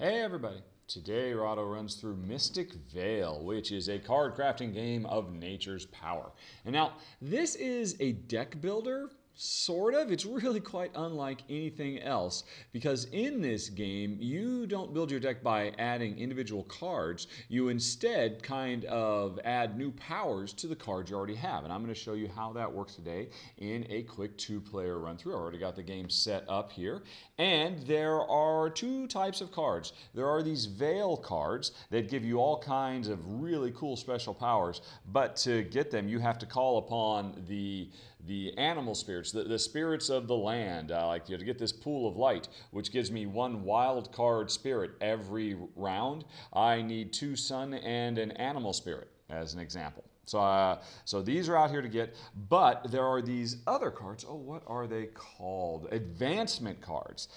Hey everybody! Today Rahdo runs through Mystic Vale, which is a card crafting game of nature's power. And now, this is a deck builder Sort of. It's really quite unlike anything else because in this game, you don't build your deck by adding individual cards. You instead kind of add new powers to the cards you already have. And I'm going to show you how that works today in a quick two player run through. I already got the game set up here. And there are two types of cards. There are these Vale cards that give you all kinds of really cool special powers. But to get them, you have to call upon the the animal spirits, the, the spirits of the land, uh, like you know, to get this pool of light, which gives me one wild card spirit every round, I need two sun and an animal spirit, as an example. So, uh, so these are out here to get, but there are these other cards. Oh, what are they called? Advancement cards.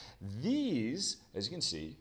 These, as you can see,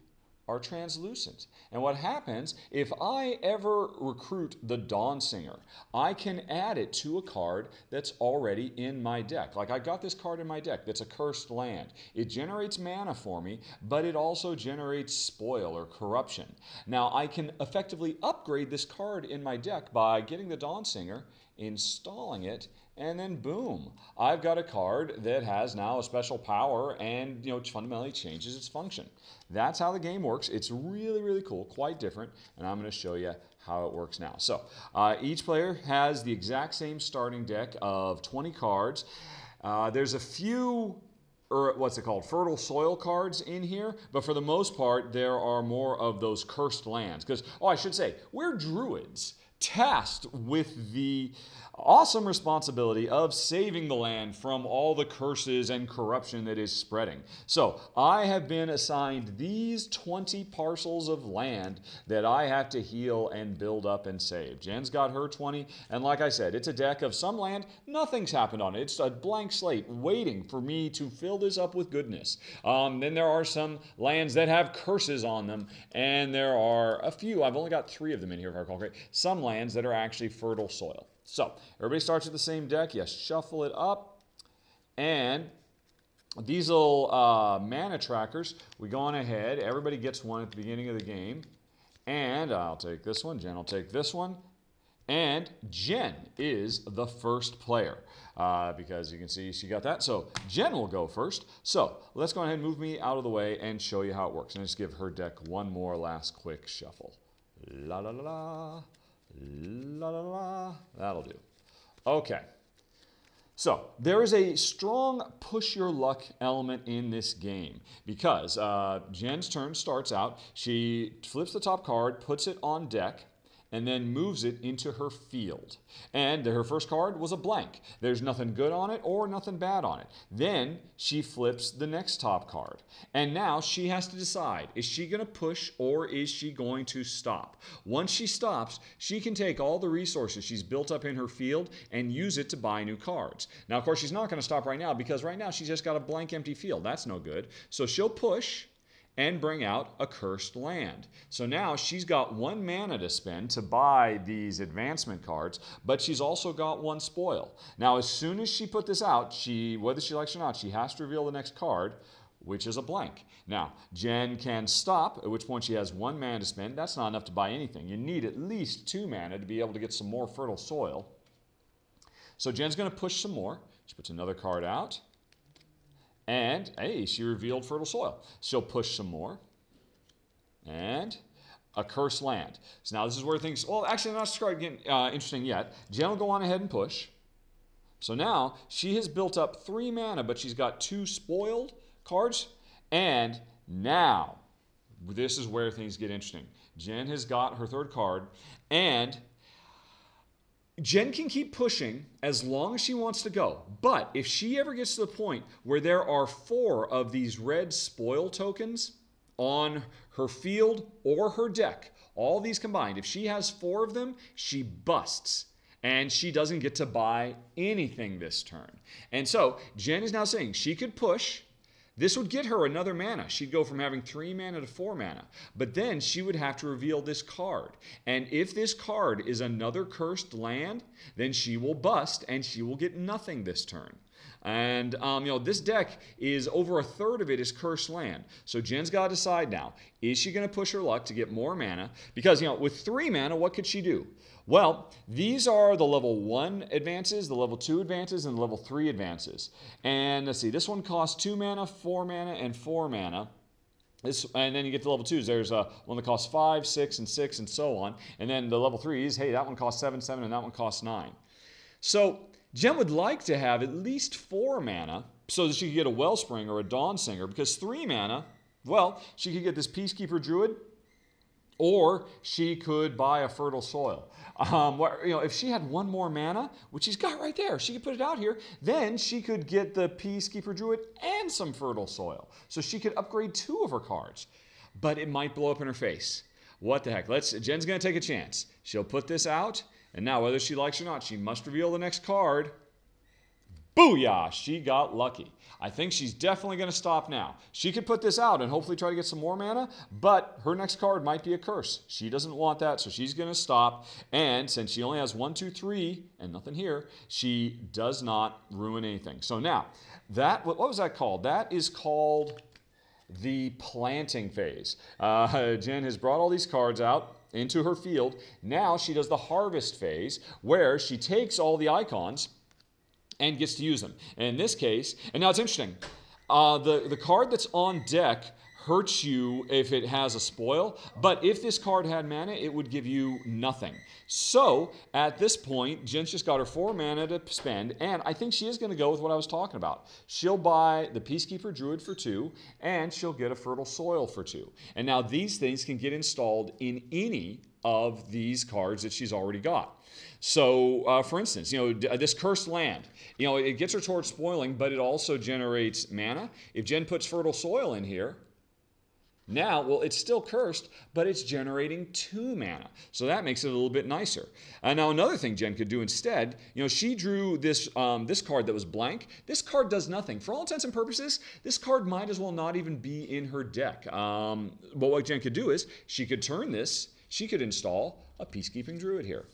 are translucent. And what happens, if I ever recruit the Dawn Singer, I can add it to a card that's already in my deck. Like I got this card in my deck that's a cursed land. It generates mana for me, but it also generates spoil or corruption. Now I can effectively upgrade this card in my deck by getting the Dawn Singer, installing it, and then boom, I've got a card that has now a special power and you know fundamentally changes its function. That's how the game works. It's really, really cool, quite different, and I'm going to show you how it works now. So uh, each player has the exact same starting deck of 20 cards. Uh, there's a few or what's it called, fertile soil cards in here, but for the most part, there are more of those cursed lands. Because, oh, I should say, we're druids tasked with the awesome responsibility of saving the land from all the curses and corruption that is spreading. So I have been assigned these 20 parcels of land that I have to heal and build up and save. Jen's got her 20, and like I said, it's a deck of some land, nothing's happened on it. It's a blank slate waiting for me to fill this up with goodness. Um, then there are some lands that have curses on them, and there are a few, I've only got three of them in here if I recall correctly, some lands that are actually fertile soil. So everybody starts with the same deck. You shuffle it up, and these little uh, mana trackers, we go on ahead. Everybody gets one at the beginning of the game. And I'll take this one. Jen will take this one. And Jen is the first player uh, because you can see she got that. So Jen will go first. So let's go ahead and move me out of the way and show you how it works. And just give her deck one more last quick shuffle. La la la la. La la la. That'll do. Okay. So there is a strong push your luck element in this game because uh, Jen's turn starts out. She flips the top card, puts it on deck, and then moves it into her field. And her first card was a blank. There's nothing good on it or nothing bad on it. Then she flips the next top card. And now she has to decide is she going to push or is she going to stop? Once she stops, she can take all the resources she's built up in her field and use it to buy new cards. Now, of course, she's not going to stop right now because right now she's just got a blank empty field. That's no good. So she'll push and bring out a cursed land. So now she's got one mana to spend to buy these advancement cards, but she's also got one spoil. Now, as soon as she put this out, she whether she likes it or not, she has to reveal the next card, which is a blank. Now, Jen can stop, at which point she has one mana to spend. That's not enough to buy anything. You need at least two mana to be able to get some more fertile soil. So Jen's going to push some more. She puts another card out. And, hey, she revealed fertile soil. She'll push some more. And a cursed land. So now this is where things, well, actually, not quite getting uh, interesting yet. Jen will go on ahead and push. So now she has built up three mana, but she's got two spoiled cards. And now, this is where things get interesting. Jen has got her third card, and Jen can keep pushing as long as she wants to go. But if she ever gets to the point where there are four of these red spoil tokens on her field or her deck, all these combined, if she has four of them, she busts and she doesn't get to buy anything this turn. And so Jen is now saying she could push this would get her another mana. She'd go from having three mana to four mana. But then she would have to reveal this card. And if this card is another cursed land, then she will bust and she will get nothing this turn. And um, you know this deck is over a third of it is cursed land. So Jen's got to decide now: is she going to push her luck to get more mana? Because you know with three mana, what could she do? Well, these are the level one advances, the level two advances, and the level three advances. And let's see, this one costs two mana, four mana, and four mana. This, and then you get to level twos. There's a one that costs five, six, and six, and so on. And then the level threes, hey, that one costs seven, seven, and that one costs nine. So Jen would like to have at least four mana so that she could get a Wellspring or a Dawnsinger, because three mana, well, she could get this Peacekeeper Druid, or she could buy a Fertile Soil. Um, you know, if she had one more mana, which she's got right there, she could put it out here, then she could get the Peacekeeper Druid and some Fertile Soil. So she could upgrade two of her cards. But it might blow up in her face. What the heck? Let's Jen's gonna take a chance. She'll put this out, and now whether she likes it or not, she must reveal the next card. Booyah! She got lucky. I think she's definitely going to stop now. She could put this out and hopefully try to get some more mana, but her next card might be a curse. She doesn't want that, so she's going to stop. And since she only has one, two, three, and nothing here, she does not ruin anything. So now, that what was that called? That is called the planting phase. Uh, Jen has brought all these cards out into her field. Now she does the harvest phase, where she takes all the icons and gets to use them. And in this case, and now it's interesting, uh, the, the card that's on deck hurts you if it has a spoil, but if this card had mana, it would give you nothing. So at this point, Jen's just got her four mana to spend, and I think she is going to go with what I was talking about. She'll buy the Peacekeeper Druid for two, and she'll get a Fertile Soil for two. And now these things can get installed in any of these cards that she's already got. So, uh, for instance, you know, uh, this cursed land, you know, it gets her towards spoiling, but it also generates mana. If Jen puts fertile soil in here, now, well, it's still cursed, but it's generating two mana. So that makes it a little bit nicer. Uh, now, another thing Jen could do instead, you know, she drew this, um, this card that was blank. This card does nothing. For all intents and purposes, this card might as well not even be in her deck. Um, but what Jen could do is she could turn this, she could install a Peacekeeping Druid here.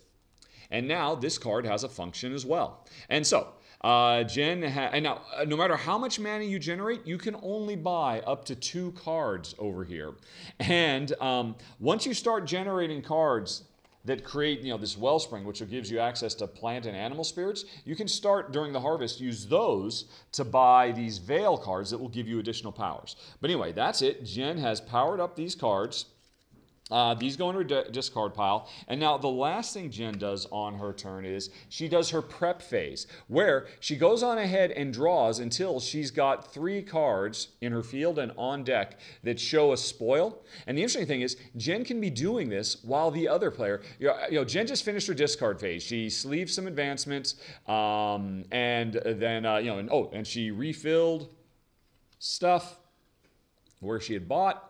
And now this card has a function as well. And so, uh, Jen, and now uh, no matter how much mana you generate, you can only buy up to two cards over here. And um, once you start generating cards that create you know this wellspring which gives you access to plant and animal spirits you can start during the harvest use those to buy these vale cards that will give you additional powers but anyway that's it jen has powered up these cards uh, these go in her discard pile. And now the last thing Jen does on her turn is she does her prep phase, where she goes on ahead and draws until she's got three cards in her field and on deck that show a spoil. And the interesting thing is, Jen can be doing this while the other player, you know, you know Jen just finished her discard phase. She sleeved some advancements, um, and then, uh, you know, and, oh, and she refilled stuff where she had bought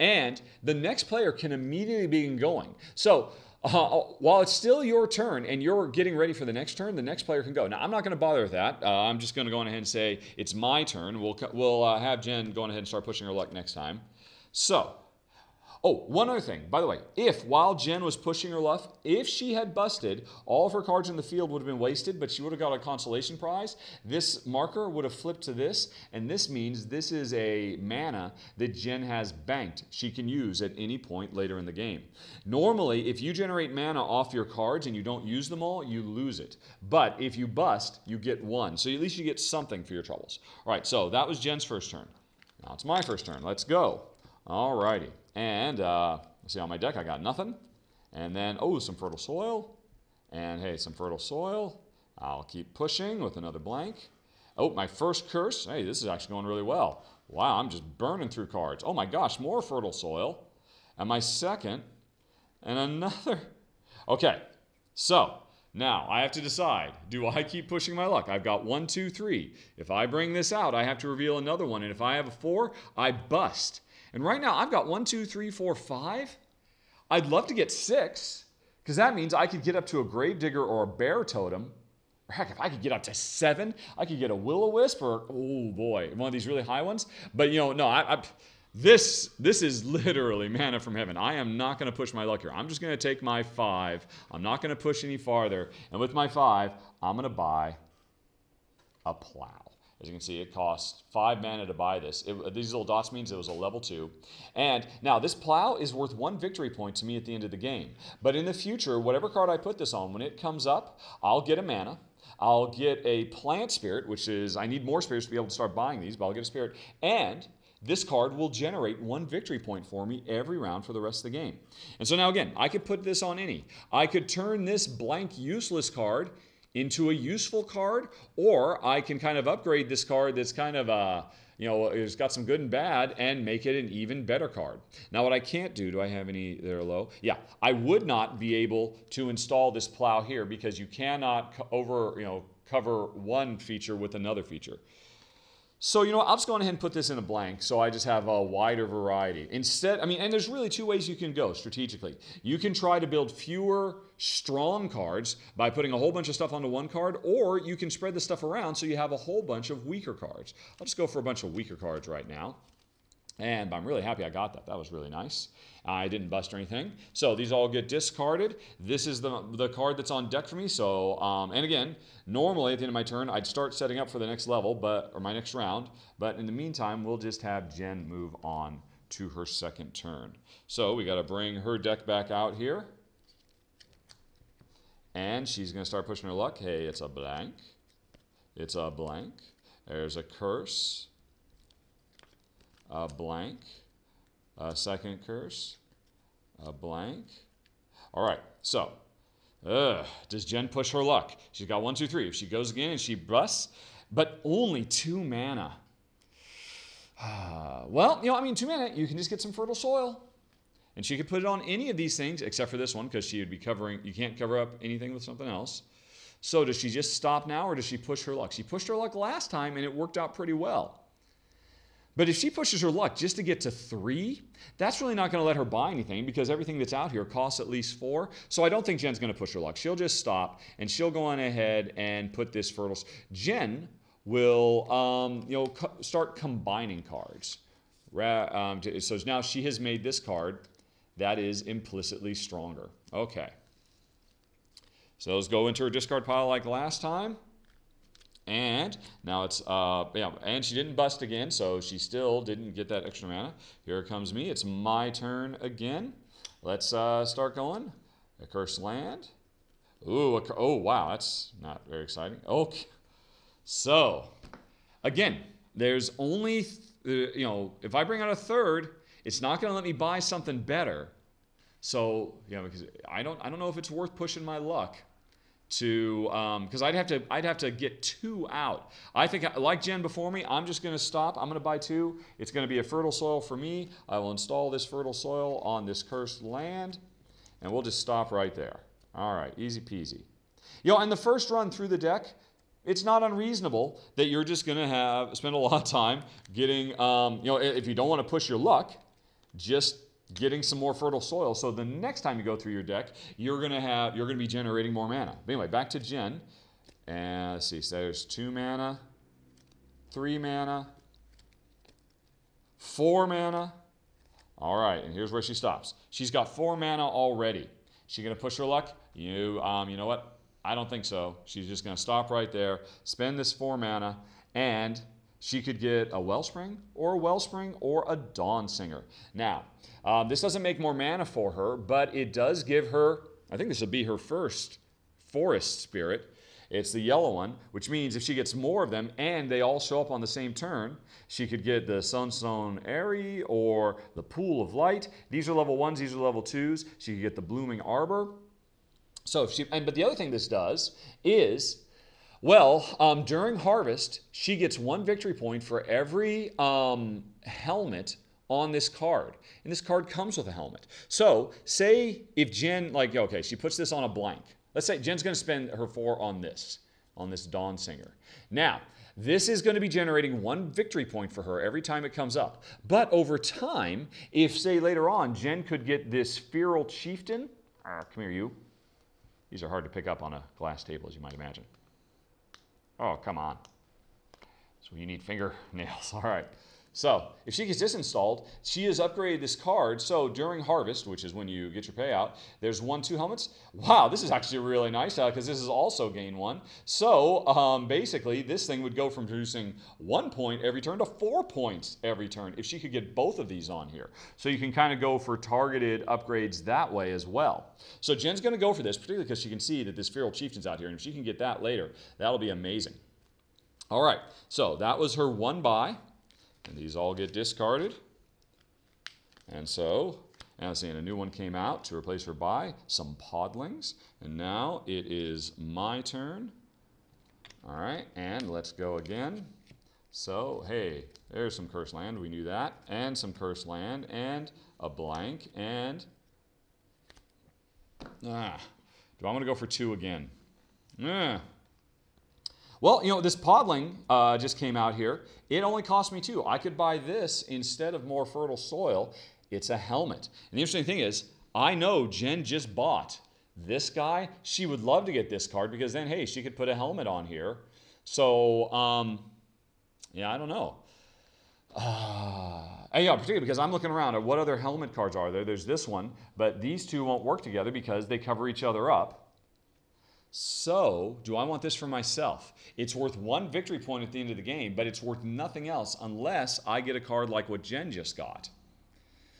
and the next player can immediately begin going. So uh, while it's still your turn and you're getting ready for the next turn, the next player can go. Now, I'm not going to bother with that. Uh, I'm just going to go on ahead and say it's my turn. We'll, we'll uh, have Jen go on ahead and start pushing her luck next time. So Oh, one other thing, by the way, if while Jen was pushing her luck, if she had busted, all of her cards in the field would have been wasted, but she would have got a consolation prize. This marker would have flipped to this, and this means this is a mana that Jen has banked she can use at any point later in the game. Normally, if you generate mana off your cards and you don't use them all, you lose it. But if you bust, you get one. So at least you get something for your troubles. All right, so that was Jen's first turn. Now it's my first turn. Let's go. All righty. And uh, see on my deck, I got nothing. And then, oh, some fertile soil. And hey, some fertile soil. I'll keep pushing with another blank. Oh, my first curse. Hey, this is actually going really well. Wow, I'm just burning through cards. Oh my gosh, more fertile soil. And my second, and another. Okay, so now I have to decide do I keep pushing my luck? I've got one, two, three. If I bring this out, I have to reveal another one. And if I have a four, I bust. And right now I've got one, two, three, four, five. I'd love to get six because that means I could get up to a gravedigger or a bear totem. Or heck, if I could get up to seven, I could get a will o wisp or oh boy, one of these really high ones. But you know, no, I, I this this is literally manna from heaven. I am not going to push my luck here. I'm just going to take my five. I'm not going to push any farther. And with my five, I'm going to buy a plow. As you can see, it costs five mana to buy this. It, these little dots means it was a level two. And now this plow is worth one victory point to me at the end of the game. But in the future, whatever card I put this on, when it comes up, I'll get a mana. I'll get a plant spirit, which is, I need more spirits to be able to start buying these, but I'll get a spirit. And this card will generate one victory point for me every round for the rest of the game. And so now again, I could put this on any. I could turn this blank useless card into a useful card, or I can kind of upgrade this card that's kind of uh, you know, it's got some good and bad and make it an even better card. Now, what I can't do, do I have any that are low? Yeah, I would not be able to install this plow here because you cannot over, you know, cover one feature with another feature. So, you know, I'll just go ahead and put this in a blank so I just have a wider variety. Instead, I mean, and there's really two ways you can go strategically. You can try to build fewer strong cards by putting a whole bunch of stuff onto one card, or you can spread the stuff around so you have a whole bunch of weaker cards. I'll just go for a bunch of weaker cards right now. And I'm really happy I got that. That was really nice. I didn't bust or anything. So these all get discarded. This is the, the card that's on deck for me. So, um, and again, normally at the end of my turn, I'd start setting up for the next level, but or my next round. But in the meantime, we'll just have Jen move on to her second turn. So we got to bring her deck back out here. And she's going to start pushing her luck. Hey, it's a blank. It's a blank. There's a curse a blank, a second curse, a blank. All right, so does Jen push her luck? She's got one, two, three. If she goes again and she busts, but only two mana. Ah, well, you know, I mean, two mana, you can just get some fertile soil. And she could put it on any of these things except for this one because she would be covering, you can't cover up anything with something else. So does she just stop now or does she push her luck? She pushed her luck last time and it worked out pretty well. But if she pushes her luck just to get to three, that's really not going to let her buy anything because everything that's out here costs at least four. So I don't think Jen's going to push her luck. She'll just stop and she'll go on ahead and put this fertile. Jen will, um, you know, co start combining cards. Um, to, so now she has made this card that is implicitly stronger. Okay. So those go into her discard pile like last time. And now it's, uh, yeah, and she didn't bust again, so she still didn't get that extra mana. Here comes me. It's my turn again. Let's uh, start going. A cursed land. Ooh, oh, wow, that's not very exciting. Okay. So, again, there's only, uh, you know, if I bring out a third, it's not going to let me buy something better. So, yeah, because I don't, I don't know if it's worth pushing my luck to because um, I'd have to I'd have to get two out. I think like Jen before me, I'm just going to stop. I'm going to buy two. It's going to be a fertile soil for me. I will install this fertile soil on this cursed land, and we'll just stop right there. All right, easy peasy. You know, and the first run through the deck, it's not unreasonable that you're just going to have spend a lot of time getting. Um, you know, if you don't want to push your luck, just getting some more fertile soil. So the next time you go through your deck, you're gonna have you're gonna be generating more mana. But anyway, back to Jen. And let's see, so there's two mana, three mana, four mana. All right, and here's where she stops. She's got four mana already. She gonna push her luck? You, um, you know what? I don't think so. She's just gonna stop right there, spend this four mana, and she could get a Wellspring or a Wellspring or a Dawn Singer. Now, um, this doesn't make more mana for her, but it does give her, I think this will be her first Forest Spirit. It's the yellow one, which means if she gets more of them and they all show up on the same turn, she could get the Sunstone Aerie or the Pool of Light. These are level ones, these are level twos. She could get the Blooming Arbor. So if she, and, but the other thing this does is well, um, during harvest, she gets one victory point for every um, helmet on this card. And this card comes with a helmet. So, say if Jen, like, okay, she puts this on a blank. Let's say Jen's going to spend her four on this, on this Dawn Singer. Now, this is going to be generating one victory point for her every time it comes up. But over time, if, say, later on, Jen could get this Feral Chieftain, uh, come here, you. These are hard to pick up on a glass table, as you might imagine. Oh, come on. So you need fingernails. All right. So if she gets this installed, she has upgraded this card. So during harvest, which is when you get your payout, there's one, two helmets. Wow, this is actually really nice because uh, this is also gain one. So um, basically, this thing would go from producing one point every turn to four points every turn if she could get both of these on here. So you can kind of go for targeted upgrades that way as well. So Jen's going to go for this, particularly because she can see that this Feral Chieftain's out here. And if she can get that later, that'll be amazing. All right, so that was her one buy. And these all get discarded. And so, as seeing a new one came out to replace her by some podlings. And now it is my turn. All right, and let's go again. So, hey, there's some cursed land. We knew that. And some cursed land, and a blank, and... Ah, do I want to go for two again? Ah, well, you know, this podling uh, just came out here. It only cost me two. I could buy this instead of more fertile soil. It's a helmet. And the interesting thing is, I know Jen just bought this guy. She would love to get this card because then, hey, she could put a helmet on here. So, um, yeah, I don't know. Uh, yeah, particularly because I'm looking around at what other helmet cards are there. There's this one, but these two won't work together because they cover each other up. So, do I want this for myself? It's worth one victory point at the end of the game, but it's worth nothing else unless I get a card like what Jen just got.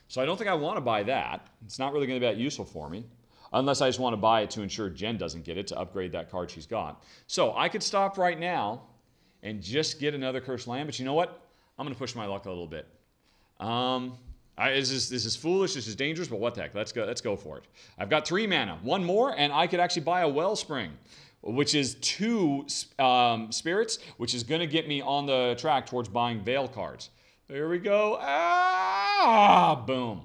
So I don't think I want to buy that. It's not really going to be that useful for me. Unless I just want to buy it to ensure Jen doesn't get it to upgrade that card she's got. So I could stop right now and just get another Cursed Land, but you know what? I'm going to push my luck a little bit. Um, I, this, is, this is foolish, this is dangerous, but what the heck? Let's go, let's go for it. I've got three mana, one more, and I could actually buy a Wellspring, which is two um, spirits, which is going to get me on the track towards buying Vale cards. There we go. Ah, boom.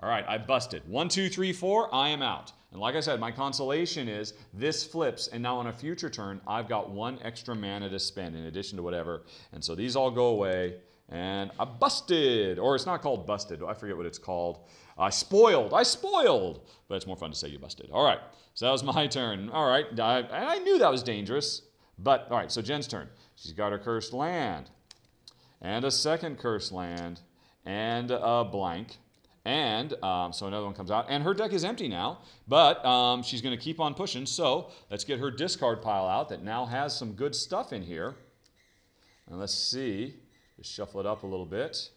All right, I busted. One, two, three, four, I am out. And like I said, my consolation is this flips, and now on a future turn, I've got one extra mana to spend in addition to whatever. And so these all go away and I busted, or it's not called busted. I forget what it's called. I spoiled. I spoiled. But it's more fun to say you busted. All right. So that was my turn. All right. I, I knew that was dangerous. But all right. So Jen's turn. She's got her cursed land, and a second cursed land, and a blank. And um, so another one comes out, and her deck is empty now, but um, she's going to keep on pushing. So let's get her discard pile out that now has some good stuff in here. And let's see. Just shuffle it up a little bit.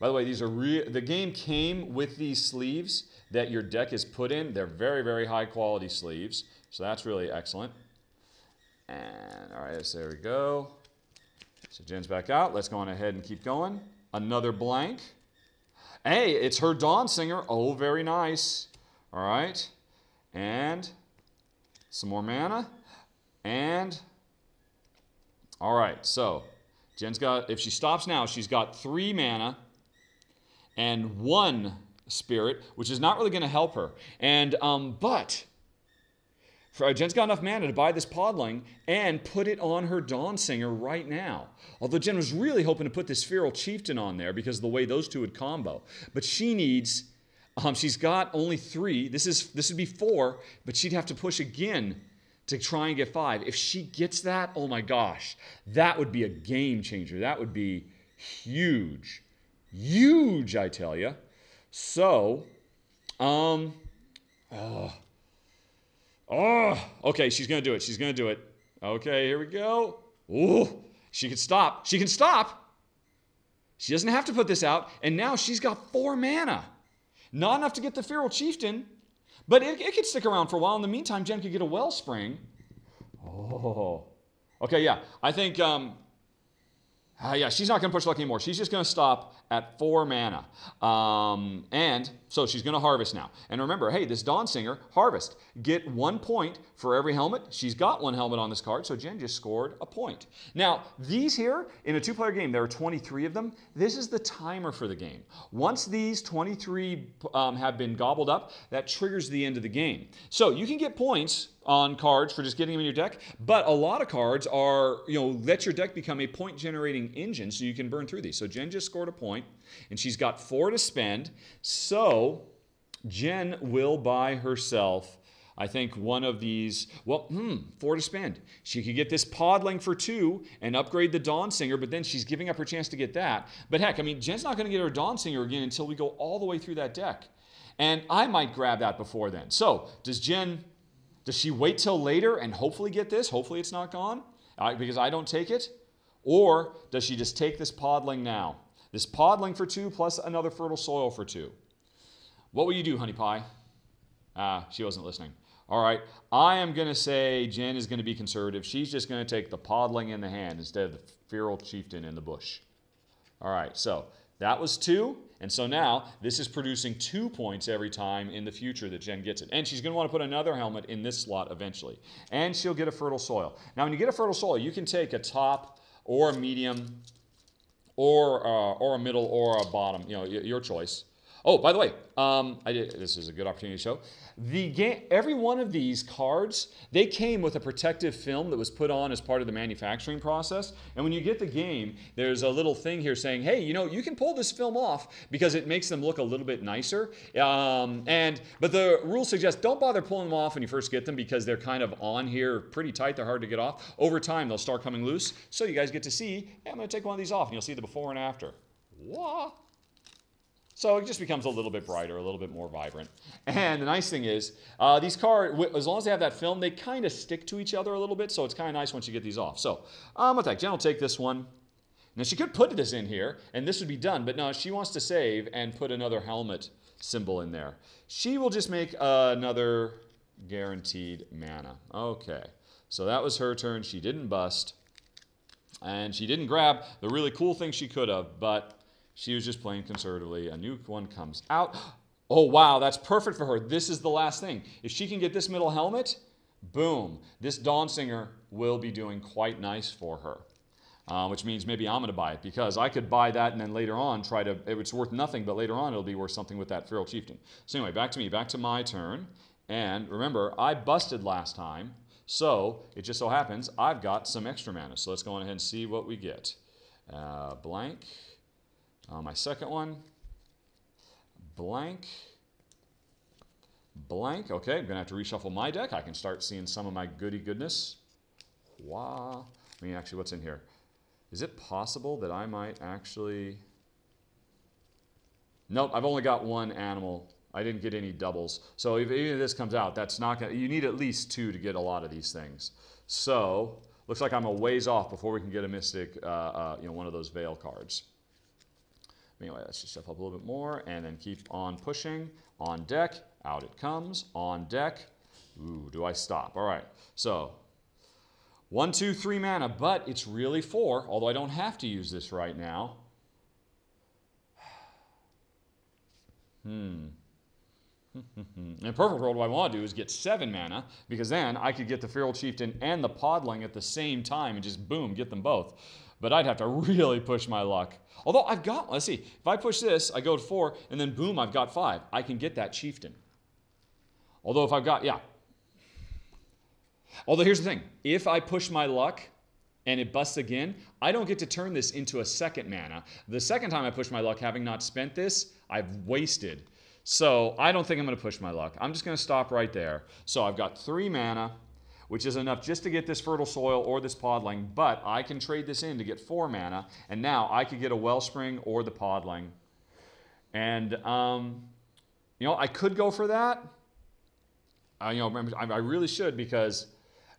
By the way, these are the game came with these sleeves that your deck is put in. They're very, very high quality sleeves. So that's really excellent. And all right, so there we go. So Jen's back out. Let's go on ahead and keep going. Another blank. Hey, it's her Dawn Singer. Oh, very nice. All right. And some more mana. And all right, so Jen's got, if she stops now, she's got three mana and one spirit, which is not really going to help her. And, um, but, for, uh, Jen's got enough mana to buy this podling and put it on her Dawnsinger right now. Although Jen was really hoping to put this Feral Chieftain on there because of the way those two would combo. But she needs, um, she's got only three. This is this would be four, but she'd have to push again to try and get five. If she gets that, oh my gosh, that would be a game changer. That would be huge. Huge, I tell you. So, um, oh, oh, okay, she's going to do it. She's going to do it. Okay, here we go. Ooh, she can stop. She can stop. She doesn't have to put this out. And now she's got four mana. Not enough to get the Feral Chieftain, but it, it could stick around for a while. In the meantime, Jen could get a wellspring. Oh. Okay, yeah. I think, um, uh, yeah, she's not going to push luck anymore. She's just going to stop at four mana. Um, and so she's going to harvest now. And remember, hey, this Dawn Singer, harvest. Get one point for every helmet. She's got one helmet on this card, so Jen just scored a point. Now, these here, in a two-player game, there are 23 of them. This is the timer for the game. Once these 23 um, have been gobbled up, that triggers the end of the game. So you can get points on cards for just getting them in your deck, but a lot of cards are, you know, let your deck become a point generating engine so you can burn through these. So Jen just scored a point and she's got four to spend. So Jen will buy herself I think one of these, well, hmm, four to spend. She could get this Podling for two and upgrade the Dawn Singer, but then she's giving up her chance to get that. But heck, I mean, Jen's not going to get her Dawn Singer again until we go all the way through that deck. And I might grab that before then. So, does Jen, does she wait till later and hopefully get this? Hopefully it's not gone because I don't take it. Or does she just take this Podling now? This Podling for two plus another Fertile Soil for two. What will you do, Honey Pie? Ah, she wasn't listening. All right, I am going to say Jen is going to be conservative. She's just going to take the podling in the hand instead of the feral chieftain in the bush. All right, so that was two. And so now this is producing two points every time in the future that Jen gets it. And she's going to want to put another helmet in this slot eventually. And she'll get a fertile soil. Now, when you get a fertile soil, you can take a top or a medium or, uh, or a middle or a bottom, you know, your choice. Oh, by the way, um, I did, this is a good opportunity to show. The game, every one of these cards, they came with a protective film that was put on as part of the manufacturing process. And when you get the game, there's a little thing here saying, hey, you know, you can pull this film off because it makes them look a little bit nicer. Um, and But the rule suggests don't bother pulling them off when you first get them because they're kind of on here pretty tight. They're hard to get off. Over time, they'll start coming loose. So you guys get to see, hey, I'm going to take one of these off and you'll see the before and after. Wah! So it just becomes a little bit brighter, a little bit more vibrant. And the nice thing is, uh, these cards, as long as they have that film, they kind of stick to each other a little bit, so it's kind of nice once you get these off. So um, with take, Jen will take this one. Now she could put this in here, and this would be done, but no, she wants to save and put another helmet symbol in there. She will just make uh, another guaranteed mana. Okay, so that was her turn. She didn't bust, and she didn't grab the really cool thing she could have, but she was just playing conservatively. A new one comes out. Oh, wow, that's perfect for her. This is the last thing. If she can get this middle helmet, boom, this Dawn Singer will be doing quite nice for her. Uh, which means maybe I'm going to buy it because I could buy that and then later on try to, it's worth nothing, but later on it'll be worth something with that Feral Chieftain. So anyway, back to me, back to my turn. And remember, I busted last time, so it just so happens I've got some extra mana. So let's go on ahead and see what we get. Uh, blank. Uh, my second one, blank, blank. Okay, I'm going to have to reshuffle my deck. I can start seeing some of my goody goodness. Wow. I mean, actually, what's in here? Is it possible that I might actually... Nope, I've only got one animal. I didn't get any doubles. So if any of this comes out, that's not going to... You need at least two to get a lot of these things. So, looks like I'm a ways off before we can get a Mystic, uh, uh, you know, one of those Vale cards. Anyway, let's just step up a little bit more and then keep on pushing. On deck, out it comes. On deck, ooh, do I stop? All right, so one, two, three mana, but it's really four, although I don't have to use this right now. Hmm. In perfect world, what I want to do is get seven mana, because then I could get the Feral Chieftain and the Podling at the same time and just boom, get them both. But I'd have to really push my luck. Although I've got, let's see, if I push this, I go to four, and then boom, I've got five. I can get that Chieftain. Although if I've got, yeah. Although here's the thing if I push my luck, and it busts again, I don't get to turn this into a second mana. The second time I push my luck, having not spent this, I've wasted. So I don't think I'm going to push my luck. I'm just going to stop right there. So I've got three mana, which is enough just to get this fertile soil or this podling, but I can trade this in to get four mana, and now I could get a wellspring or the podling. And, um, you know, I could go for that. Uh, you know, I really should because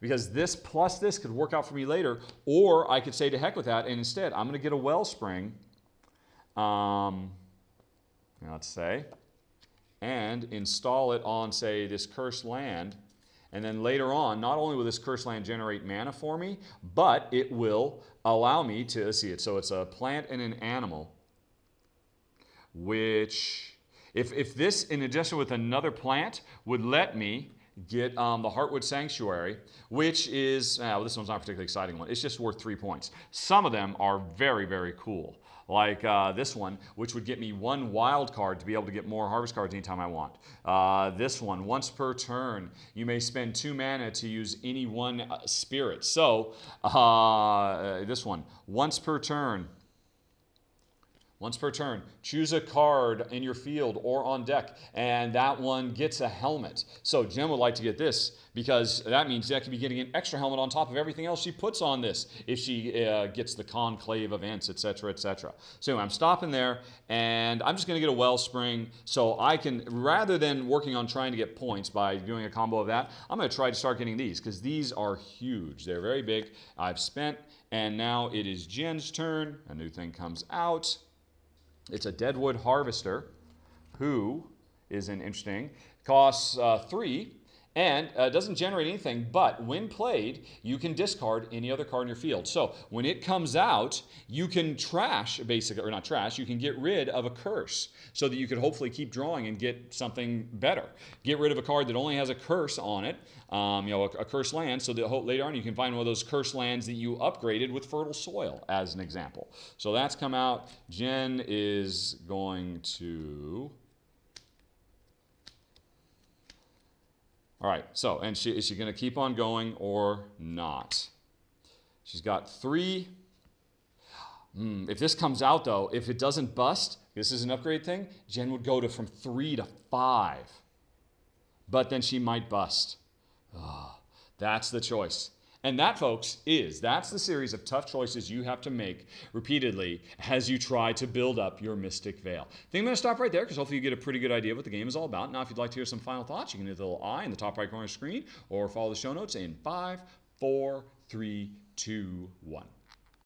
because this plus this could work out for me later, or I could say to heck with that, and instead I'm going to get a wellspring. Um, let's say, and install it on, say, this cursed land. And then later on, not only will this cursed land generate mana for me, but it will allow me to see it. So it's a plant and an animal, which, if, if this, in addition with another plant, would let me get um, the Heartwood Sanctuary, which is, well, this one's not particularly exciting one. It's just worth three points. Some of them are very, very cool like uh, this one, which would get me one wild card to be able to get more harvest cards anytime I want. Uh, this one, once per turn, you may spend two mana to use any one uh, spirit. So uh, this one, once per turn, once per turn, choose a card in your field or on deck, and that one gets a helmet. So Jen would like to get this because that means that could be getting an extra helmet on top of everything else she puts on this if she uh, gets the conclave events, etc., etc. So anyway, I'm stopping there, and I'm just going to get a wellspring so I can, rather than working on trying to get points by doing a combo of that, I'm going to try to start getting these because these are huge. They're very big. I've spent, and now it is Jen's turn. A new thing comes out. It's a Deadwood Harvester, who is an interesting, costs uh, three, and uh, doesn't generate anything, but when played, you can discard any other card in your field. So when it comes out, you can trash, basically, or not trash, you can get rid of a curse so that you could hopefully keep drawing and get something better. Get rid of a card that only has a curse on it, um, you know, a, a cursed land, so that later on you can find one of those cursed lands that you upgraded with fertile soil, as an example. So that's come out. Jen is going to All right, so, and she, is she going to keep on going or not? She's got three. Mm, if this comes out, though, if it doesn't bust, this is an upgrade thing, Jen would go to from three to five. But then she might bust. Oh, that's the choice. And that, folks, is that's the series of tough choices you have to make repeatedly as you try to build up your Mystic Vale. I think I'm going to stop right there because hopefully you get a pretty good idea of what the game is all about. Now, if you'd like to hear some final thoughts, you can hit the little I in the top right corner of the screen or follow the show notes in five, four, three, two, one.